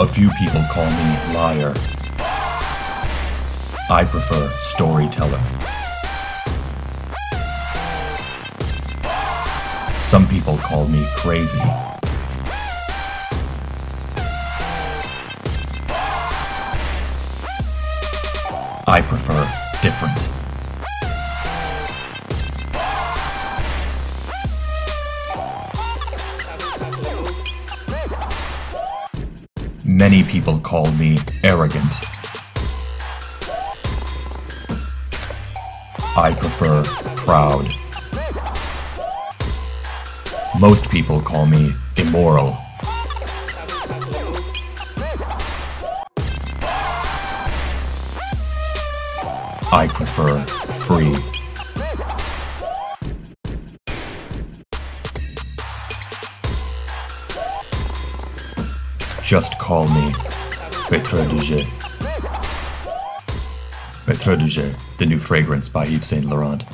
A few people call me liar. I prefer storyteller. Some people call me crazy. I prefer different. Many people call me arrogant. I prefer proud. Most people call me immoral. I prefer free. Just call me Maître du Jeu. Petre Duget, the new fragrance by Yves Saint Laurent.